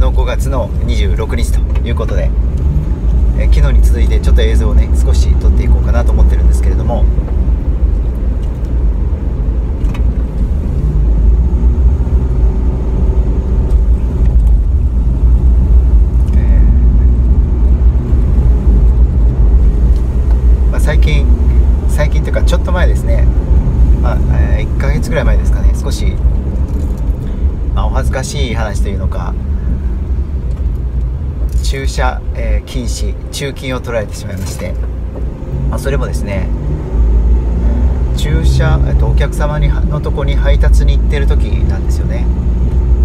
の5月の26日ということで、え、昨日に続いてちょっと映像をね少し撮っていこうかなと思ってるんですけれども。最近最近というかちょっと前ですね。まあ、えー、1ヶ月ぐらい前ですかね。少し、まあ、お恥ずかしい話というのか駐車、えー、禁止駐禁を取られてしまいまして、まあ、それもですね駐車、えっと、お客様にのとこに配達に行ってる時なんですよね。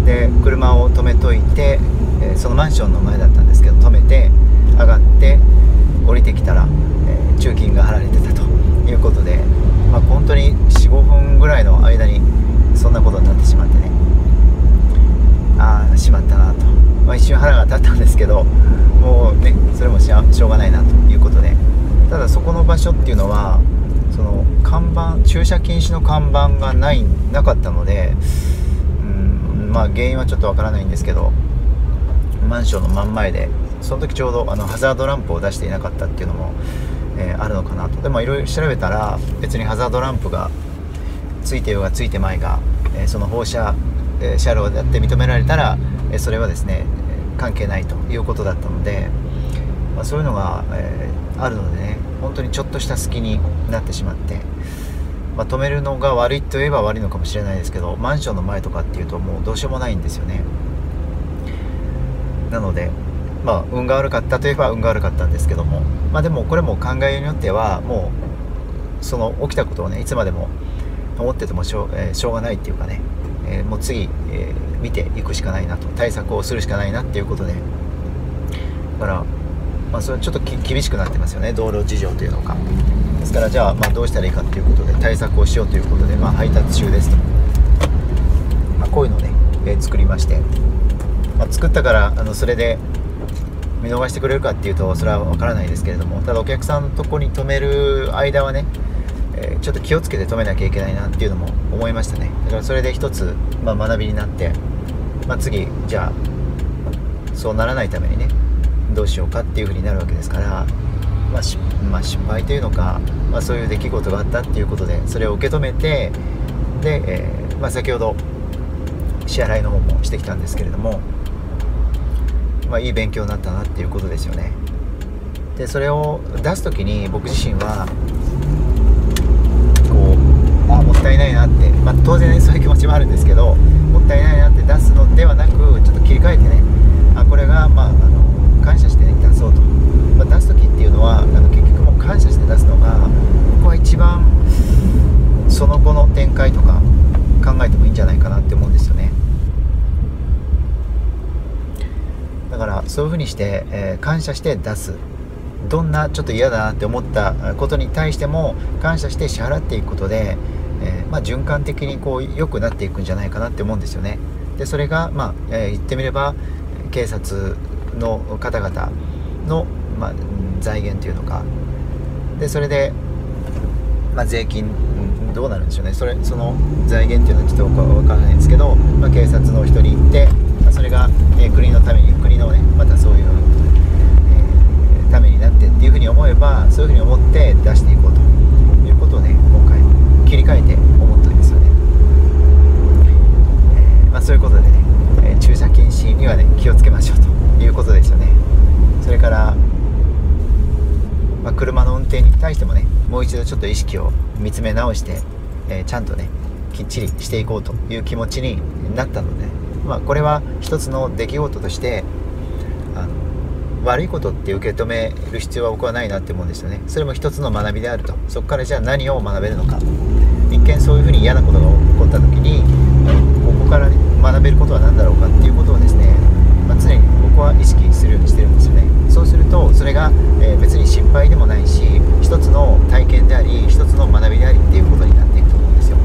で車を止めといて、えー、そのマンションの前だったんですけど止めて上がって降りてきたら、えー、駐禁が貼られてたということでまあ、本当に45分ぐらいの間にそんなことになってしまってねああしまったなと、まあ、一瞬腹が立ったんですけどもうねそれもしょうがないなということで。ただそこの場所っていうのはその看板駐車禁止の看板がないなかったのでうんまあ原因はちょっとわからないんですけどマンションの真ん前でその時ちょうどあのハザードランプを出していなかったっていうのもえー、あるのかなと。でもいろいろ調べたら別にハザードランプがついてようがついてまいが、えー、その放射、えー、車両であって認められたら、えそれはですね関係ないということだったので、まあ、そういうのが、えーあるのでね本当にちょっとした隙になってしまって、まあ、止めるのが悪いといえば悪いのかもしれないですけどマンションの前とかっていうともうどうしようもないんですよね。なのでまあ運が悪かったといえば運が悪かったんですけどもまあでもこれも考えによってはもうその起きたことをねいつまでも思っててもしょう,、えー、しょうがないっていうかね、えー、もう次、えー、見ていくしかないなと対策をするしかないなっていうことで。だから、まあ、それちょっと厳しくなってますよね道路事情というのかですからじゃあ、まあ、どうしたらいいかっていうことで対策をしようということで、まあ、配達中ですと、まあ、こういうのをね、えー、作りまして、まあ、作ったからあのそれで見逃してくれるかっていうとそれは分からないですけれどもただお客さんのとこに止める間はね、えー、ちょっと気をつけて止めなきゃいけないなっていうのも思いましたね。だからそれで一つ、まあ、学びになって、まあ、次じゃあそうならないためにねどうしようかっていう風になるわけですから、まあまあ、失敗というのか、まあ、そういう出来事があったっていうことでそれを受け止めてで、えー、まあ、先ほど支払いの方もしてきたんですけれどもまあ、いい勉強になったなっていうことですよね。でそれを出す時に僕自身はこうあもったいないなって、まあ、当然ねそういう気持ちもあるんですけどもったいないなって出すのではなくちょっと切り替えてねあこれが、まあ、あの感謝して、ね、出そうと、まあ、出す時っていうのはあの結局もう感謝して出すのが僕は一番その後の展開とか考えてもいいんじゃないかなって思うんですよね。だからそういうふうにして、えー、感謝して出す。どんなちょっと嫌だなって思ったことに対しても感謝して支払っていくことで、まあ、循環的にこう良くなっていくんじゃないかなって思うんですよね。でそれが、まあえー、言ってみれば警察の方々の、まあ、財源というのか。でそれで、まあ、税金どうなるんでしょうね。それその財源っていうのはちょっと分からないんですけど、まあ、警察の人に行ってそれが、え国のために国のねまたそういう、えー、ためになってっていうふうに思えばそういうふうに思って出していこうということをね今回切り替えて思ったんですよね、えー、まあ、そういうことでね、え駐車禁止にはね気をつけましょうということですよねそれからまあ、車の運転に対してもねもう一度ちょっと意識を見つめ直して、えー、ちゃんとねきっちりしていこうという気持ちになったので、まあ、これは一つの出来事としてあの悪いことって受け止める必要は僕はないなって思うんですよね。それも一つの学びであると。そこからじゃあ何を学べるのか。一見そういうふうに嫌なことが起こった時にここから、ね、学べることは何だろうかっていうことをですね、まあ、常に僕は意識するようにしてるんですよねそうするとそれが、え先輩でもないし一つの体験であり一つの学びでありっていうことになっていくと思うんですよ。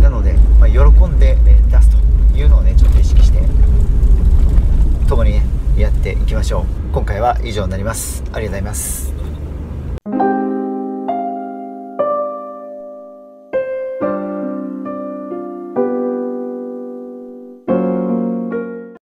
なので、まあ喜んで出すというのをねちょっと意識して共にねやっていきましょう。今回は以上になります。ありがとうございます。